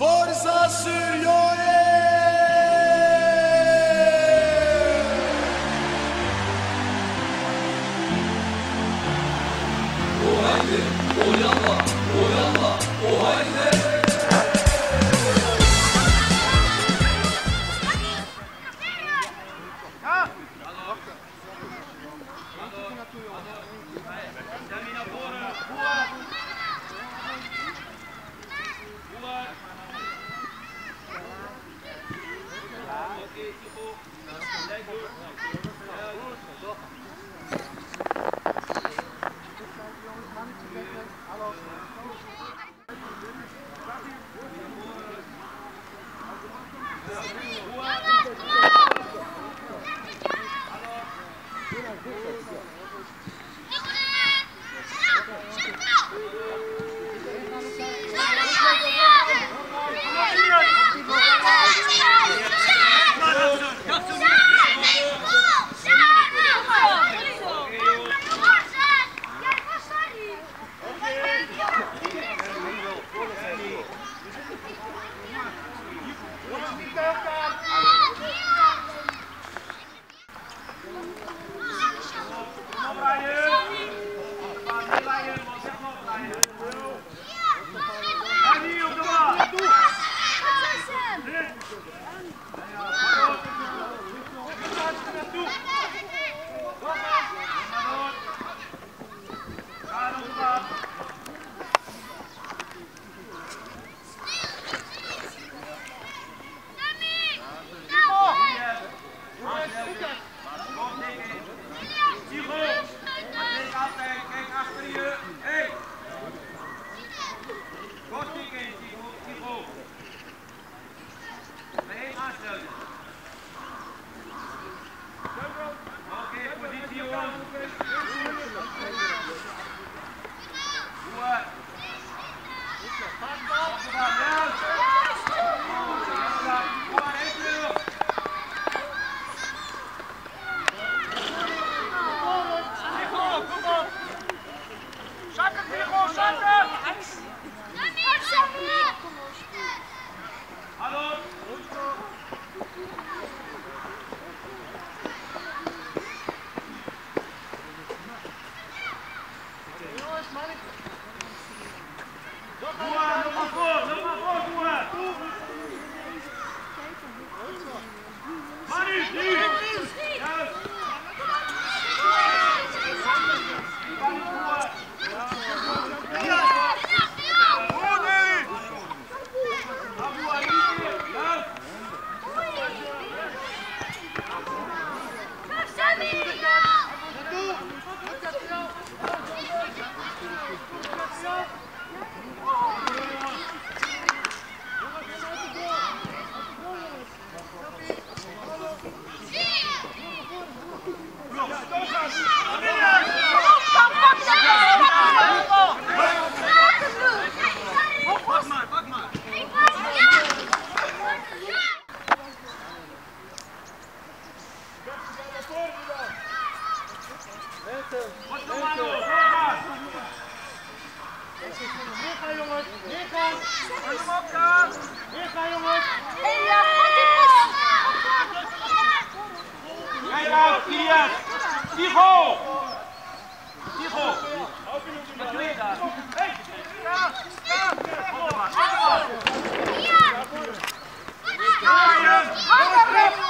Forza Surion! Monica. Neergaan jongens, neergaan! Hou hem op, Kaas! Neergaan jongens! Ja, Kijk uit, Kilias! Tigo! Tigo! Wat doe je daar? Hey! Kaas! Kaas! Kom maar, kom maar! Ja! Jongens, trap!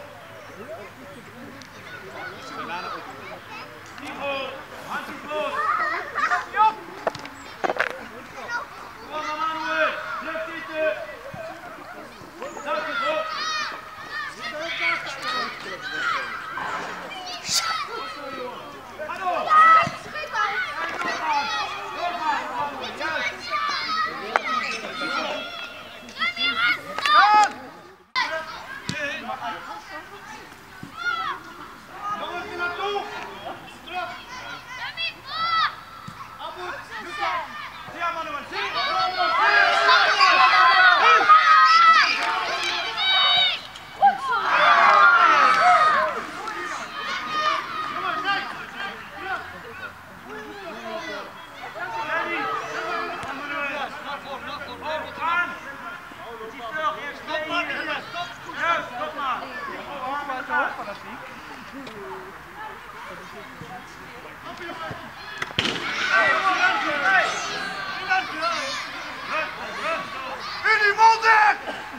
Vinny Molden!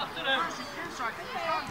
Achter hem!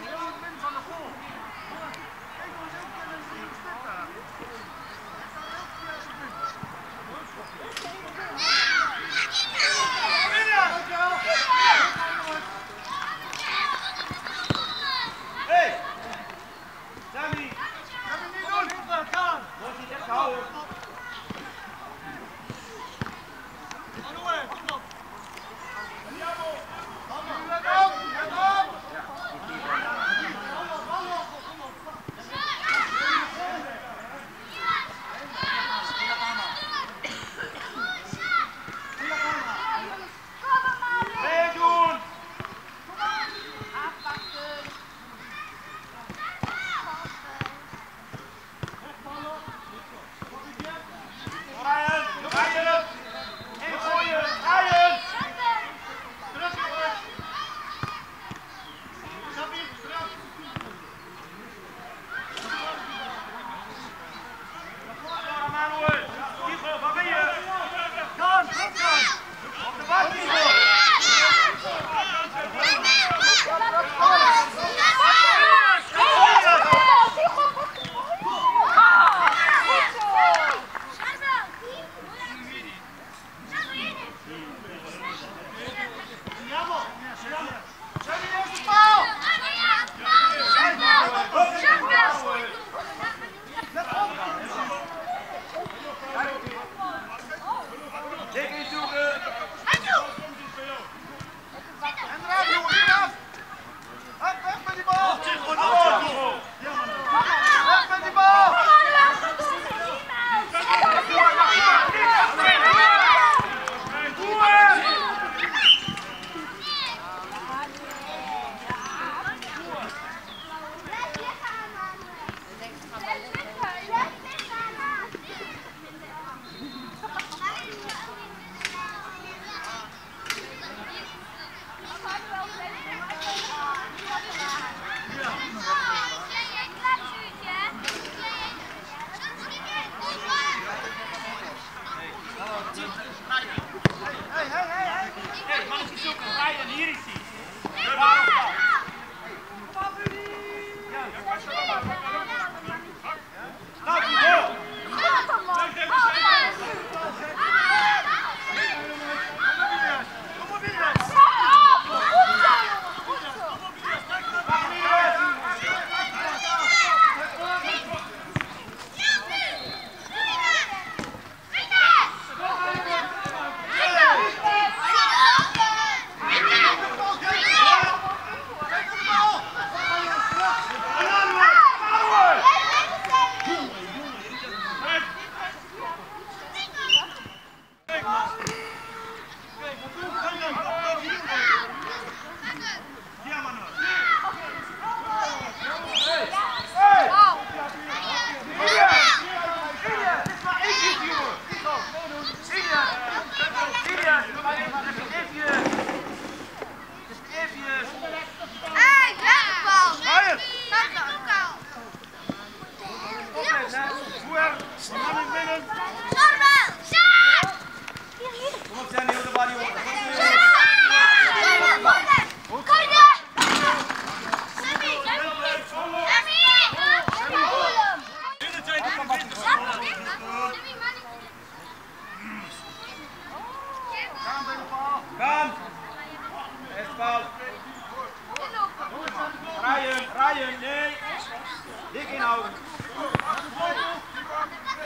houden.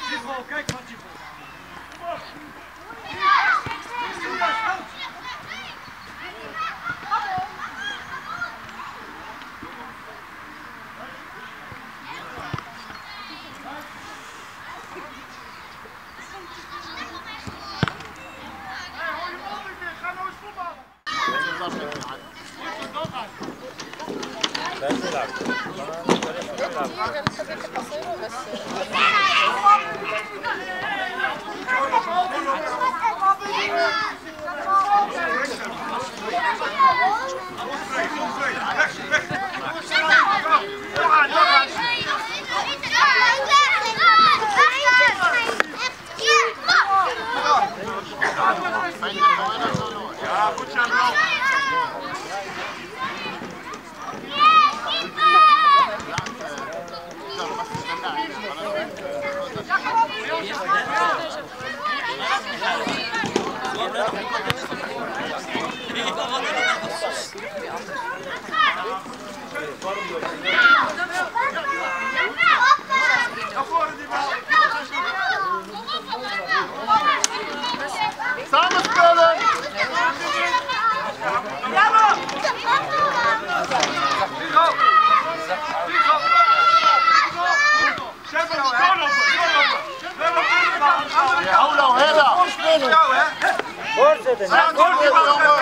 Diepel, kijk maar Diepel. Kom op. Thank you. Ja, goed zo. Nikom, nikom.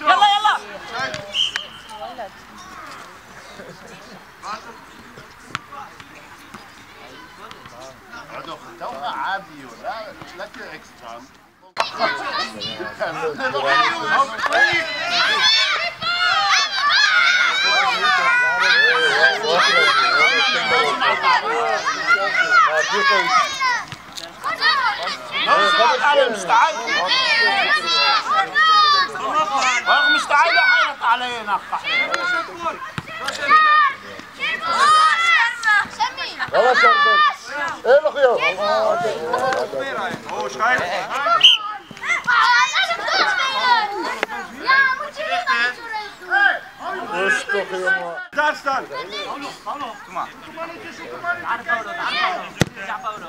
يلا يلا ولد عادي ولا لا تعكس Thank you. Adam staan. Waarom sta je daar eigenlijk alleen achter? Wel eens Sherbet. Heel goed joh. Oh, schijf. Rustig jongen. Daar staan. Kom hallo. Kom maar. Kom maar, kom maar. Arbo, Arbo. Ja, Arbo.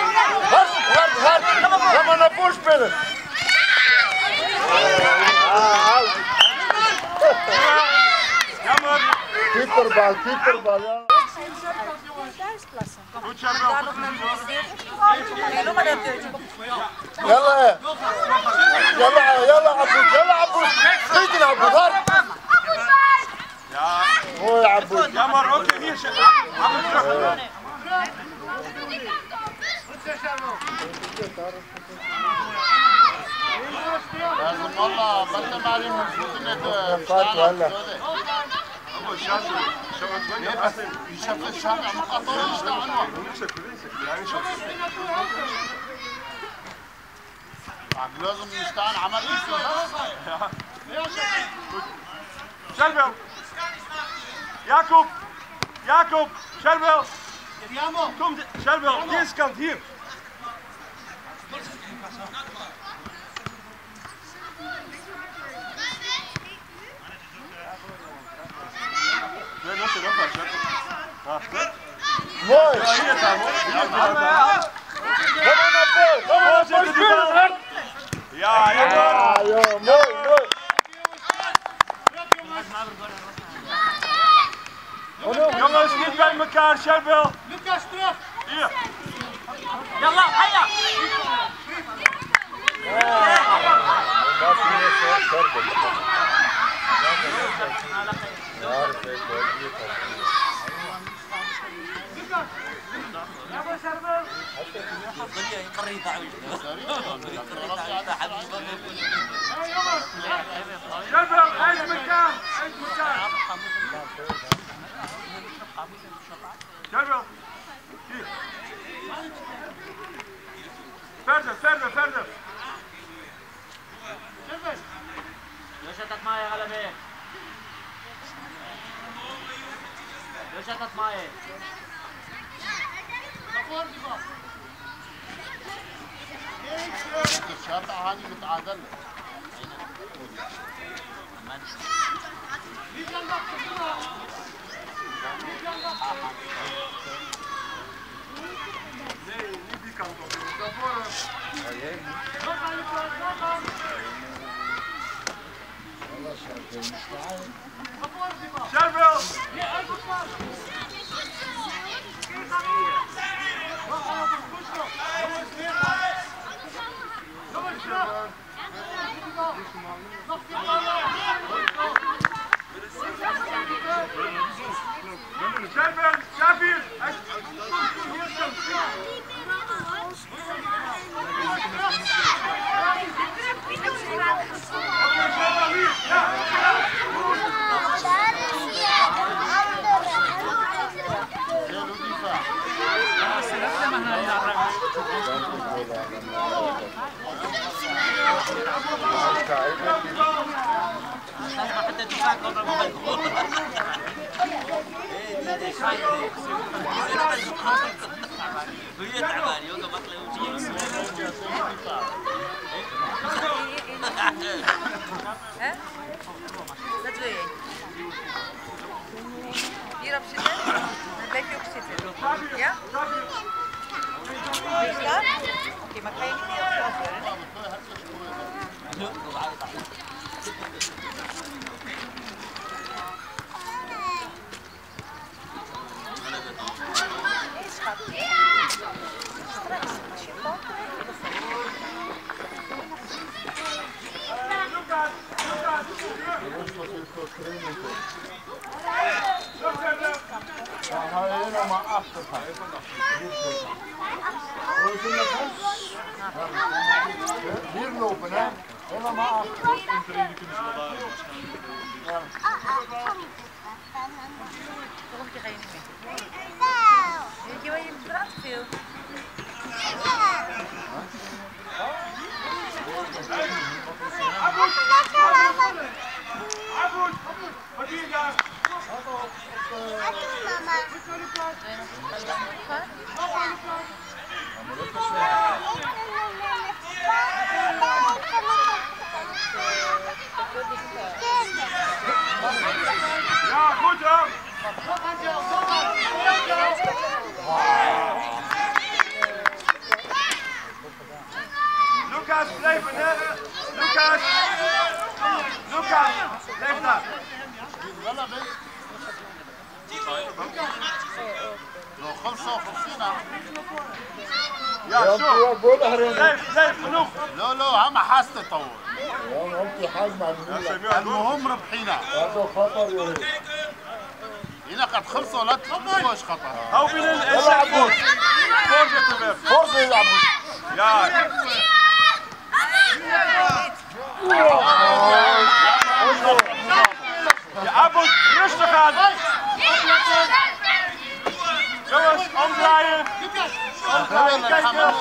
هات هات لما نبوش بلد Jammer. كيبر بال كيبر بال يا Goed, Sheffield. يلا ايه يلا يلا عبود يلا عبود اجري عبود هات Ja, هو يا عبود jammer. Oké, hier. Sheffield. Hammer terug. لازم والله بس ما لي مبسوط انك فات ولا Oh, Sheffield. Sheffield, weet je, بس يشوف الشارع مقطع يشتغل Linksek, linksek. Ja, niet zo. لازم يشتغل عمل Sheffield. Jacob. Jacob. Sheffield. Kom, Sheffield. Deze kant, hier. Mooi! Ja, hier staan hoor. Hier staan we. Kom maar, zitten die. Ja, ja, ja. Mooi, mooi. Jongens, niet bij elkaar, Sharpel. Lucas, terug. Hier. Ja, ja. ما في ناس Gürşat Atmay galibi. Gürşat Atmay. Kapor gibi. Gürşat Ahani müteadil. Bir yan baktı buna. Bir yan baktı. Ne, ne bir kanka. Kapor. Hayır. Bakalım, bakalım. Several! Ja? Okay, man kan ikke mere opgøre det, Thank you. Ga je helemaal achter gaan. Hoe is het nog? Hier lopen, hè? Helemaal achter. Volgende keer ga je niet mee. Weet je waar je? Abud! Wat doe je? Ja, zo! Lucas, blijf beneden! Lucas! Lukas, left up. لو خمسة وخمسين يا شو زيف زيف منوف لا لا عم حاس تطور عمتي حاس مع المهم ربحينا هذا خطر هنا قد خمسة ولا تلقوش خطر هو بين الشعبوش فرصة يلعبوش يا Je Abboet, rustig aan. Jongens, omdraaien. Omdraaien, kijken.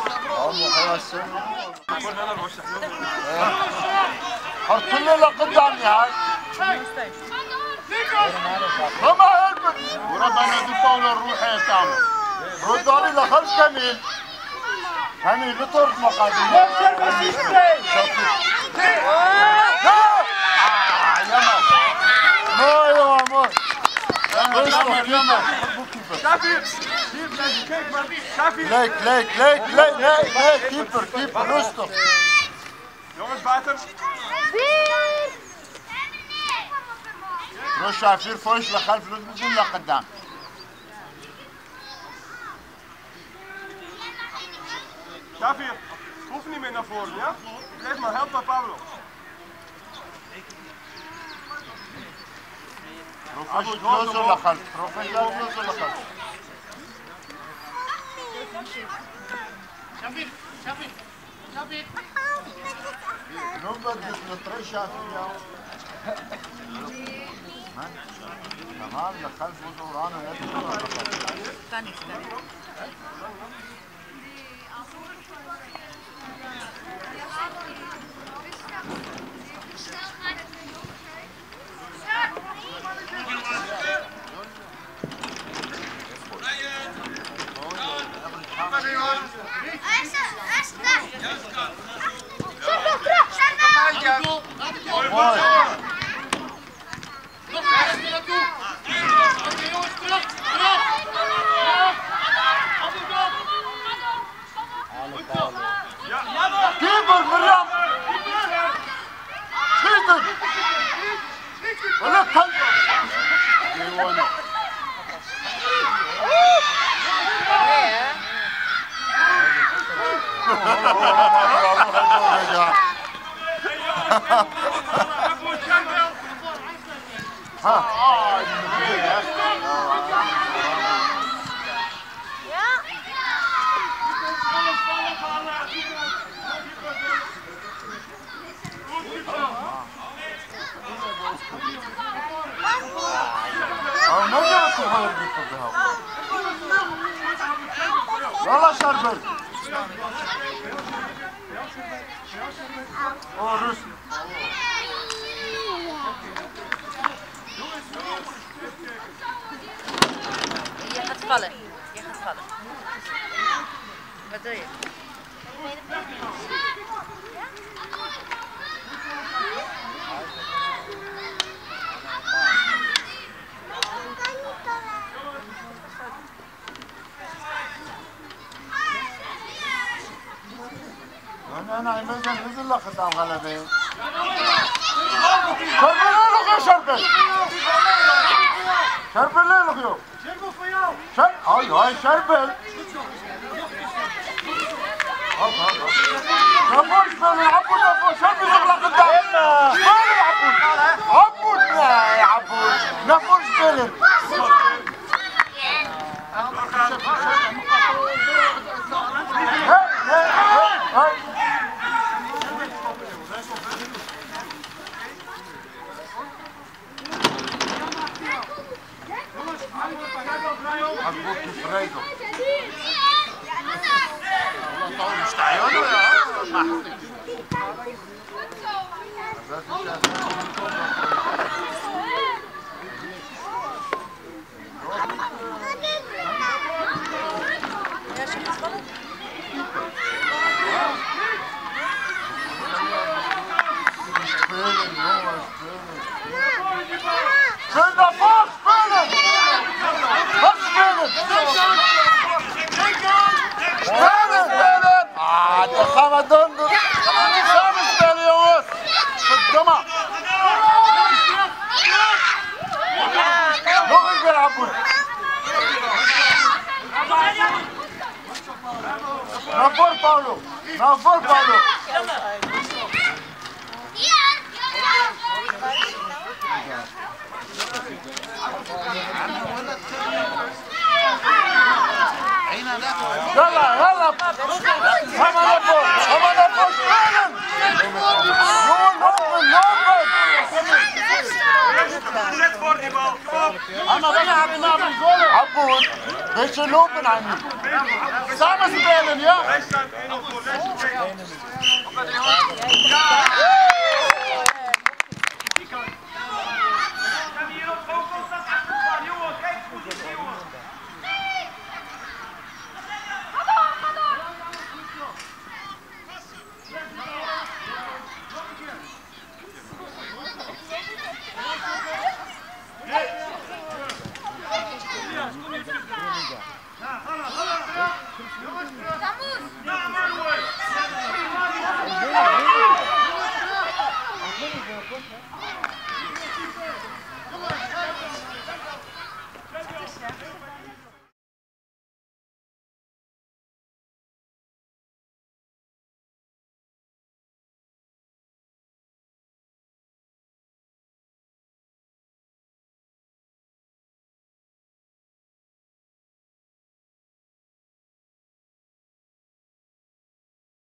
حط لنا قدامي هاي ما هربت وربنا دي باولا الروح يا سامي رد علي لخلف كميل كميل اطرد مقادير Leuk, leuk, leuk, leuk, leuk, leuk, keeper, keeper, rustig. Jongens, buiten. رش عفير فوش لخلف رش بيكون لقدام شافير hoef niet meer naar voren, ja? Blijf maar, help maar Pablo. رفش لوزو لخلف رفش لوزو لخلف نبض نطرش فيها تمام لخلف ودورانا يدخل Kan niet, kan niet. Ha ha ha. Ha. Aa, ya. Valla şarjör. O Rus. Je gaat vallen. Je gaat vallen. Wat doe je? No, no, no, no, no, no, no, no, no, Şerbetler akıyor şerbet. Şerbetler akıyor. Şer, ay ay şerbet. Al al al. Yapar şöyle, yapar yapar. Şerbet yaklaşında. Lopen aan nu. Samen spelen, ja? Wij staan 1-0 voor. Wij zijn 2-0.